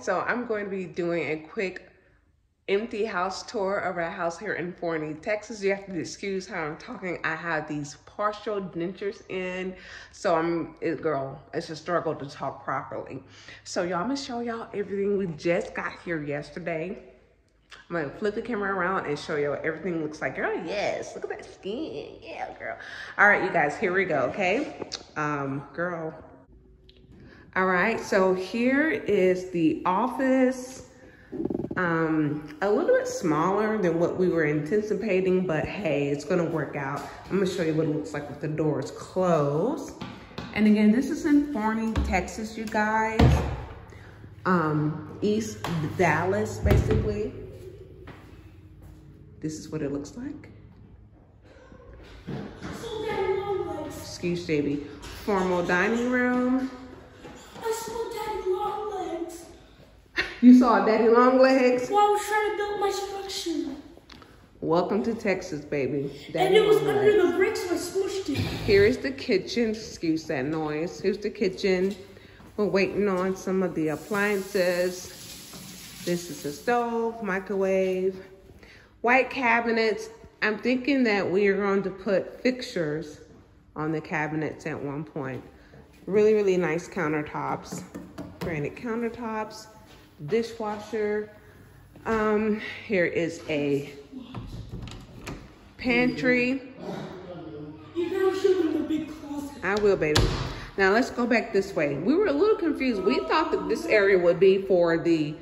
so I'm going to be doing a quick empty house tour of our house here in Forney, Texas. You have to excuse how I'm talking. I have these partial dentures in, so I'm, it, girl, it's a struggle to talk properly. So y'all, I'm gonna show y'all everything. We just got here yesterday. I'm gonna flip the camera around and show what everything looks like. Girl, yes, look at that skin. Yeah, girl. All right, you guys, here we go, okay? Um, girl. All right, so here is the office. Um, a little bit smaller than what we were anticipating, but hey, it's gonna work out. I'm gonna show you what it looks like with the doors closed. And again, this is in Forney, Texas, you guys. Um, East Dallas, basically. This is what it looks like. Excuse JB. Formal dining room. I saw daddy long legs. You saw Daddy Long Legs? While I was trying to build my structure. Welcome to Texas, baby. and Daddy it was under Legs. the bricks so I smushed it. Here is the kitchen. Excuse that noise. Here's the kitchen. We're waiting on some of the appliances. This is the stove, microwave, white cabinets. I'm thinking that we are going to put fixtures on the cabinets at one point. Really, really nice countertops. Granite countertops, dishwasher. Um, here is a pantry. You gotta show them the big closet. I will, baby. Now let's go back this way. We were a little confused. We thought that this area would be for the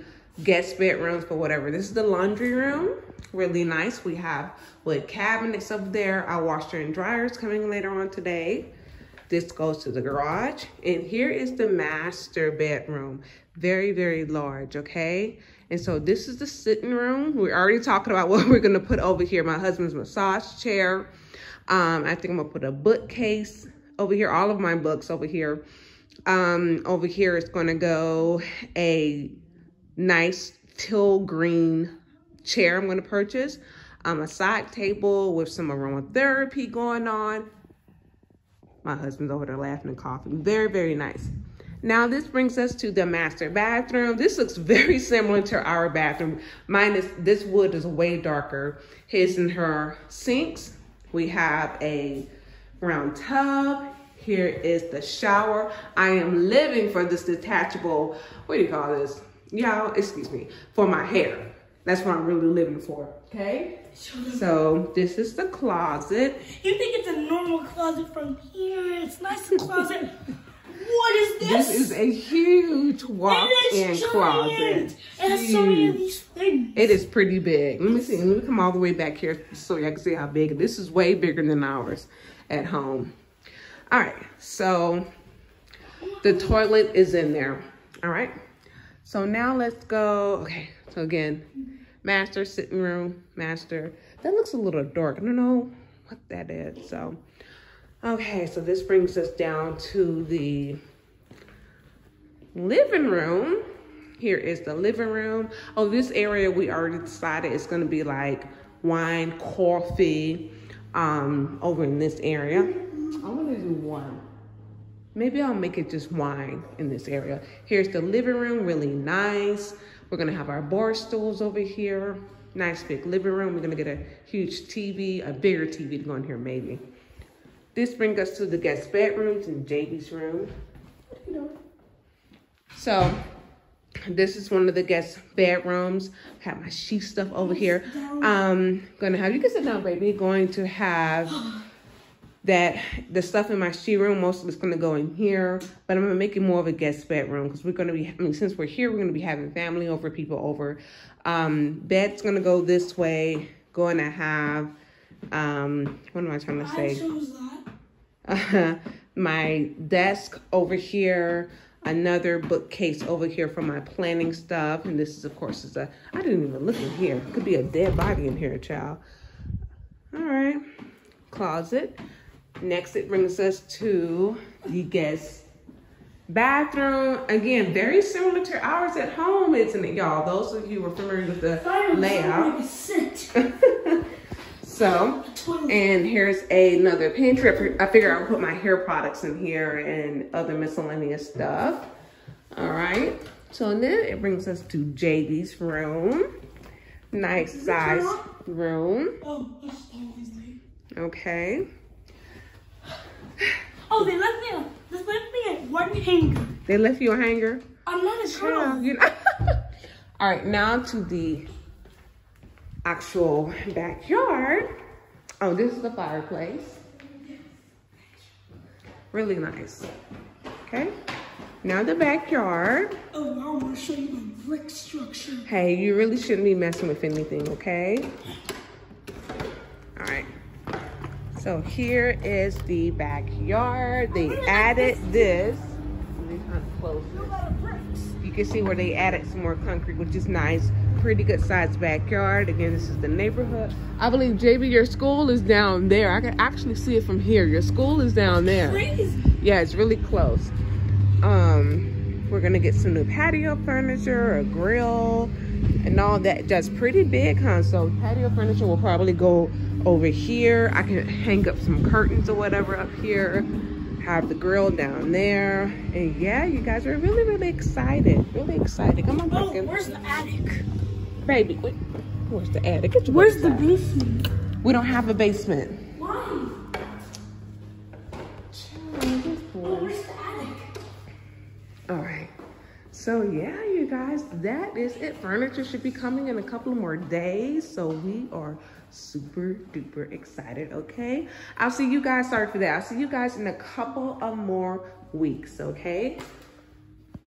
guest bedrooms, but whatever. This is the laundry room. Really nice. We have wood cabinets up there. Our washer and dryers coming later on today. This goes to the garage. And here is the master bedroom. Very, very large, okay? And so this is the sitting room. We're already talking about what we're gonna put over here. My husband's massage chair. Um, I think I'm gonna put a bookcase over here, all of my books over here. Um, over here is gonna go a nice teal green chair I'm gonna purchase. Um, a side table with some aromatherapy going on. My husband's over there laughing and coughing. Very, very nice. Now this brings us to the master bathroom. This looks very similar to our bathroom. Mine is, this wood is way darker. His and her sinks. We have a round tub. Here is the shower. I am living for this detachable, what do you call this? Y'all, excuse me, for my hair. That's what I'm really living for, okay? So this is the closet. You think it's a normal closet from here? It's nice and closet. what is this? This is a huge walk-in closet. It has so many of these things. It is pretty big. Let me see. Let me come all the way back here so y'all can see how big. This is way bigger than ours at home. All right. So the toilet is in there. All right. So now let's go. Okay. So again, master sitting room, master. That looks a little dark. I don't know what that is. So, okay. So this brings us down to the living room. Here is the living room. Oh, this area we already decided is gonna be like wine, coffee, um, over in this area. I wanna do one. Maybe I'll make it just wine in this area. Here's the living room, really nice. We're gonna have our bar stools over here. Nice big living room. We're gonna get a huge TV, a bigger TV to go in here maybe. This brings us to the guest bedrooms and JB's room. You know. So this is one of the guest bedrooms. I Have my sheet stuff over here. Um, gonna have you can sit down, baby. Going to have that the stuff in my sheet room. Most of it's gonna go in here, but I'm gonna make it more of a guest bedroom because we're gonna be. I mean, since we're here, we're gonna be having family over, people over. Um, bed's gonna go this way. Going to have. Um, what am I trying to say? my desk over here, another bookcase over here for my planning stuff. And this is, of course, is a, I didn't even look in here. Could be a dead body in here, child. All right, closet. Next, it brings us to the guest bathroom. Again, very similar to ours at home, isn't it, y'all? Those of you who are familiar with the layout. So, and here's another pantry. I figure I'll put my hair products in here and other miscellaneous stuff. All right. So then it brings us to JB's room. Nice size room. Oh, that's always late. Okay. Oh, they left me. A, they left me at one hanger. They left you a hanger? I'm not a Yeah, girl. you know. All right, now to the actual backyard. Oh, this is the fireplace. Really nice. Okay. Now the backyard. Oh, I want to show you my brick structure. Hey, you really shouldn't be messing with anything, okay? So here is the backyard. They added this. Let me kind of close A this. lot of bricks. You can see where they added some more concrete, which is nice. Pretty good sized backyard. Again, this is the neighborhood. I believe, JB, your school is down there. I can actually see it from here. Your school is down there. Yeah, it's really close. Um, we're gonna get some new patio furniture, a grill, and all that. That's pretty big, huh? So patio furniture will probably go over here. I can hang up some curtains or whatever up here. Have the grill down there. And yeah, you guys are really, really excited. Really excited. Come on, Oh, pumpkin. where's the attic? Baby, wait. Where's the attic? Where's the basement? We don't have a basement. So yeah, you guys, that is it. Furniture should be coming in a couple more days. So we are super duper excited, okay? I'll see you guys, sorry for that. I'll see you guys in a couple of more weeks, okay?